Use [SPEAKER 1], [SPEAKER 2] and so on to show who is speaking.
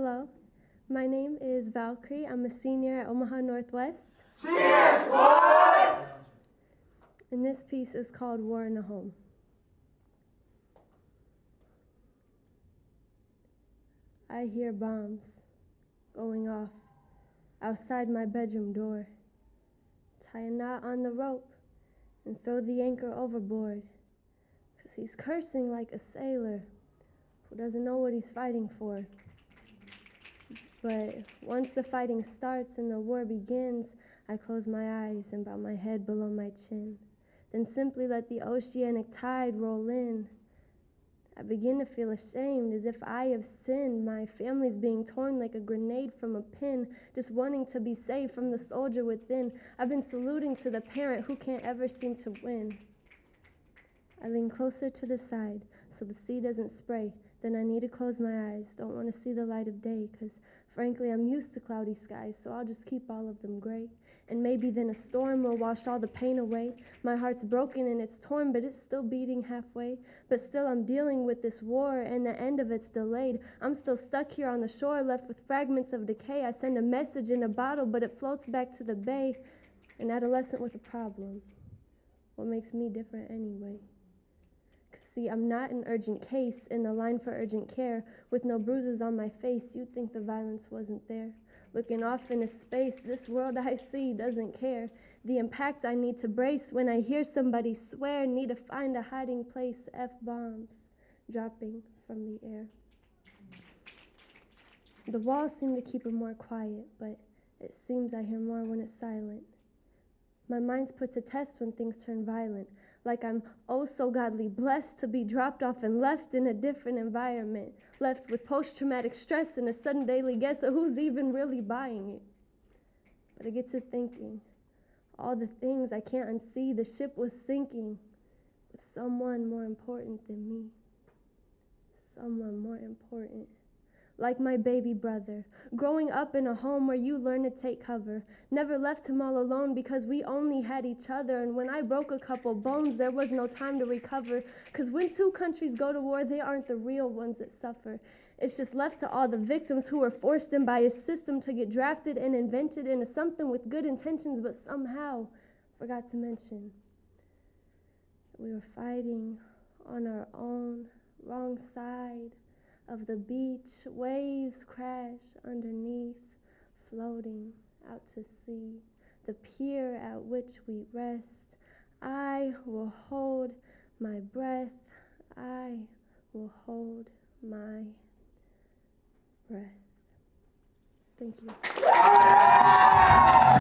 [SPEAKER 1] Hello, my name is Valkyrie. I'm a senior at Omaha Northwest.
[SPEAKER 2] Cheers, what?
[SPEAKER 1] And this piece is called War in the Home. I hear bombs going off outside my bedroom door. Tie a knot on the rope and throw the anchor overboard. Cause he's cursing like a sailor who doesn't know what he's fighting for. But once the fighting starts and the war begins, I close my eyes and bow my head below my chin. Then simply let the oceanic tide roll in. I begin to feel ashamed as if I have sinned. My family's being torn like a grenade from a pin, just wanting to be saved from the soldier within. I've been saluting to the parent who can't ever seem to win. I lean closer to the side so the sea doesn't spray. Then I need to close my eyes. Don't want to see the light of day, because frankly, I'm used to cloudy skies, so I'll just keep all of them gray. And maybe then a storm will wash all the pain away. My heart's broken and it's torn, but it's still beating halfway. But still, I'm dealing with this war, and the end of it's delayed. I'm still stuck here on the shore, left with fragments of decay. I send a message in a bottle, but it floats back to the bay. An adolescent with a problem. What makes me different anyway? See, I'm not an urgent case in the line for urgent care. With no bruises on my face, you'd think the violence wasn't there. Looking off into space, this world I see doesn't care. The impact I need to brace when I hear somebody swear, need to find a hiding place. F bombs dropping from the air. The walls seem to keep it more quiet, but it seems I hear more when it's silent. My mind's put to test when things turn violent like I'm oh so godly blessed to be dropped off and left in a different environment, left with post traumatic stress and a sudden daily guess of who's even really buying it. But I get to thinking, all the things I can't unsee, the ship was sinking with someone more important than me. Someone more important like my baby brother, growing up in a home where you learn to take cover. Never left him all alone because we only had each other. And when I broke a couple bones, there was no time to recover. Because when two countries go to war, they aren't the real ones that suffer. It's just left to all the victims who were forced in by a system to get drafted and invented into something with good intentions, but somehow forgot to mention we were fighting on our own wrong side of the beach, waves crash underneath, floating out to sea, the pier at which we rest. I will hold my breath, I will hold my breath. Thank you.